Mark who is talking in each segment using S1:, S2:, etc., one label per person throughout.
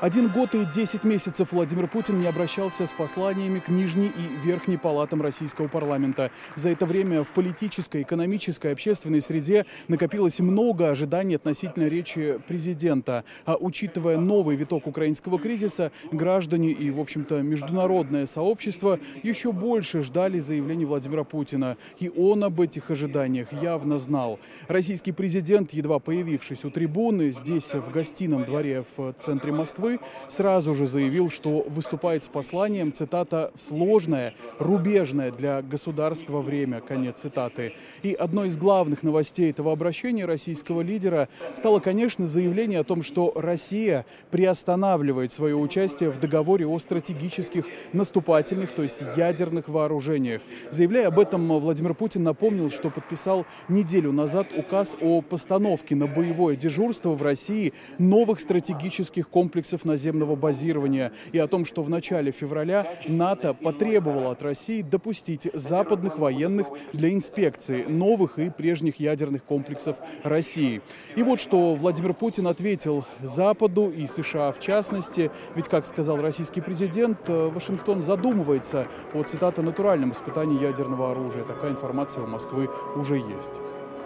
S1: Один год и 10 месяцев Владимир Путин не обращался с посланиями к Нижней и Верхней палатам российского парламента. За это время в политической, экономической, общественной среде накопилось много ожиданий относительно речи президента. А учитывая новый виток украинского кризиса, граждане и, в общем-то, международное сообщество еще больше ждали заявлений Владимира Путина. И он об этих ожиданиях явно знал. Российский президент, едва появившись у трибуны, здесь, в гостином дворе в центре Москвы, Москвы сразу же заявил, что выступает с посланием, цитата, «в сложное, рубежное для государства время», конец цитаты. И одной из главных новостей этого обращения российского лидера стало, конечно, заявление о том, что Россия приостанавливает свое участие в договоре о стратегических наступательных, то есть ядерных вооружениях. Заявляя об этом, Владимир Путин напомнил, что подписал неделю назад указ о постановке на боевое дежурство в России новых стратегических комплексов комплексов наземного базирования и о том, что в начале февраля НАТО потребовало от России допустить западных военных для инспекции новых и прежних ядерных комплексов России. И вот что Владимир Путин ответил Западу и США в частности. Ведь, как сказал российский президент, э, Вашингтон задумывается о, цитата, натуральном испытании ядерного оружия. Такая информация у Москвы уже есть.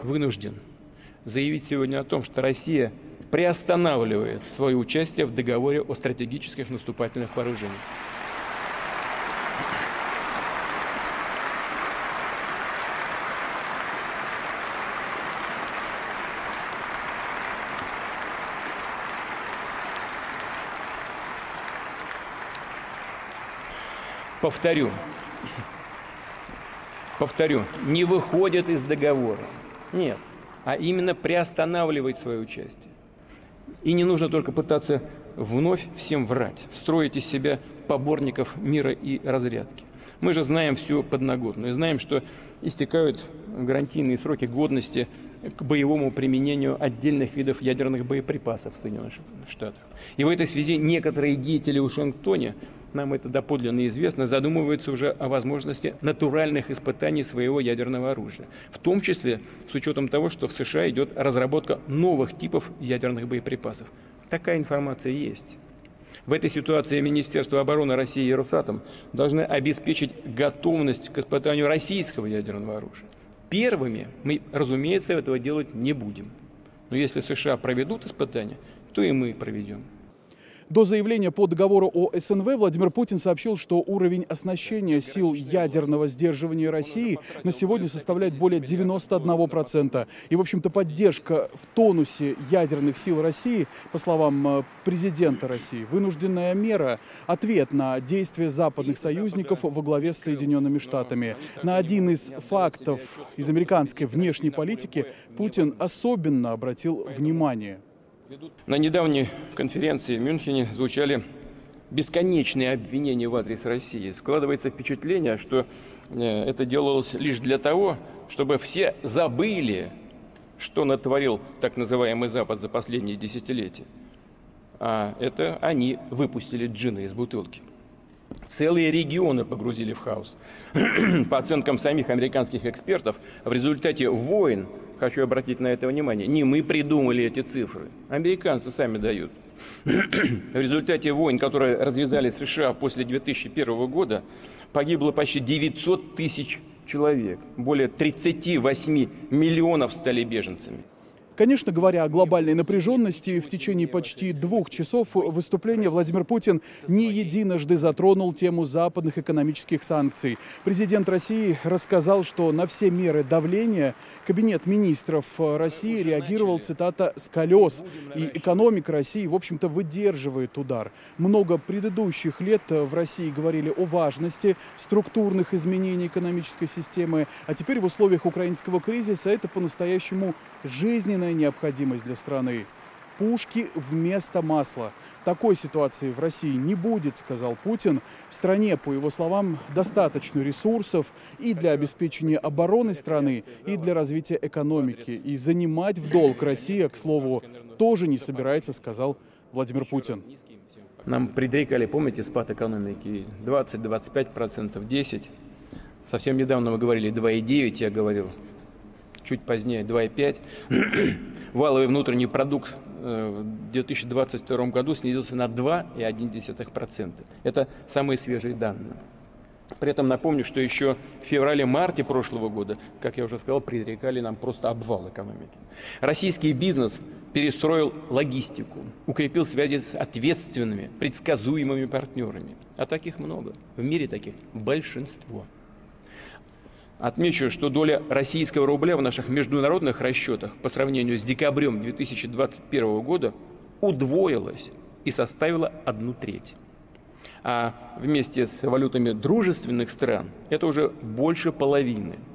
S2: Вынужден заявить сегодня о том, что Россия приостанавливает свое участие в договоре о стратегических наступательных вооружениях. Повторю, повторю, не выходят из договора. Нет, а именно приостанавливает свое участие. И не нужно только пытаться вновь всем врать, строить из себя поборников мира и разрядки. Мы же знаем всю подноготную, знаем, что истекают гарантийные сроки годности к боевому применению отдельных видов ядерных боеприпасов в Соединенных Штатах. И в этой связи некоторые деятели в Вашингтоне нам это доподлинно известно, задумываются уже о возможности натуральных испытаний своего ядерного оружия. В том числе с учетом того, что в США идет разработка новых типов ядерных боеприпасов. Такая информация есть. В этой ситуации Министерство обороны России и Росатом должны обеспечить готовность к испытанию российского ядерного оружия. Первыми мы, разумеется, этого делать не будем. Но если США проведут испытания, то и мы проведем.
S1: До заявления по договору о СНВ Владимир Путин сообщил, что уровень оснащения сил ядерного сдерживания России на сегодня составляет более 91%. И, в общем-то, поддержка в тонусе ядерных сил России, по словам э, президента России, вынужденная мера, ответ на действия западных союзников во главе с Соединенными Штатами. На один из фактов из американской внешней политики Путин особенно обратил внимание.
S2: На недавней конференции в Мюнхене звучали бесконечные обвинения в адрес России. Складывается впечатление, что э, это делалось лишь для того, чтобы все забыли, что натворил так называемый Запад за последние десятилетия. А это они выпустили джина из бутылки. Целые регионы погрузили в хаос. По оценкам самих американских экспертов, в результате войн хочу обратить на это внимание, не мы придумали эти цифры, американцы сами дают. В результате войн, которые развязали США после 2001 года, погибло почти 900 тысяч человек. Более 38 миллионов стали беженцами.
S1: Конечно, говоря о глобальной напряженности, в течение почти двух часов выступления Владимир Путин не единожды затронул тему западных экономических санкций. Президент России рассказал, что на все меры давления Кабинет министров России реагировал, цитата, «с колес». И экономика России, в общем-то, выдерживает удар. Много предыдущих лет в России говорили о важности структурных изменений экономической системы. А теперь в условиях украинского кризиса это по-настоящему жизненно жизненная необходимость для страны. Пушки вместо масла. Такой ситуации в России не будет, сказал Путин. В стране, по его словам, достаточно ресурсов и для обеспечения обороны страны, и для развития экономики. И занимать в долг Россия, к слову, тоже не собирается, сказал Владимир Путин.
S2: Нам предрекали, помните, спад экономики 20-25%, 10%. Совсем недавно мы говорили 2,9, я говорил чуть позднее 2,5. Валовый внутренний продукт э, в 2022 году снизился на 2,1%. Это самые свежие данные. При этом напомню, что еще в феврале-марте прошлого года, как я уже сказал, предрекали нам просто обвал экономики. Российский бизнес перестроил логистику, укрепил связи с ответственными, предсказуемыми партнерами. А таких много. В мире таких большинство. Отмечу, что доля российского рубля в наших международных расчетах по сравнению с декабрем 2021 года удвоилась и составила одну треть. А вместе с валютами дружественных стран это уже больше половины –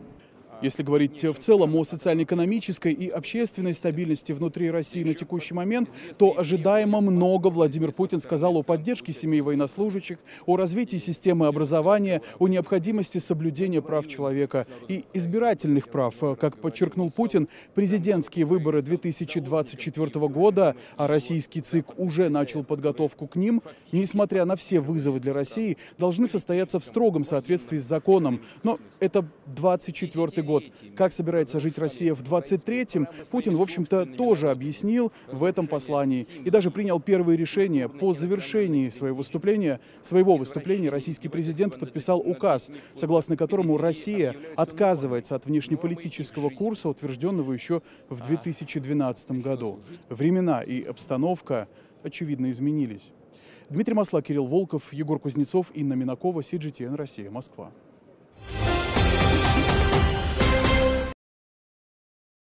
S1: если говорить в целом о социально-экономической и общественной стабильности внутри России на текущий момент, то ожидаемо много Владимир Путин сказал о поддержке семей военнослужащих, о развитии системы образования, о необходимости соблюдения прав человека и избирательных прав. Как подчеркнул Путин, президентские выборы 2024 года, а российский ЦИК уже начал подготовку к ним, несмотря на все вызовы для России, должны состояться в строгом соответствии с законом. Но это 24 год год. Как собирается жить Россия в 23-м, Путин, в общем-то, тоже объяснил в этом послании и даже принял первые решения. По завершении своего выступления, своего выступления российский президент подписал указ, согласно которому Россия отказывается от внешнеполитического курса, утвержденного еще в 2012 году. Времена и обстановка, очевидно, изменились. Дмитрий Масла, Кирилл Волков, Егор Кузнецов, Инна Минакова, CGTN, Россия, Москва.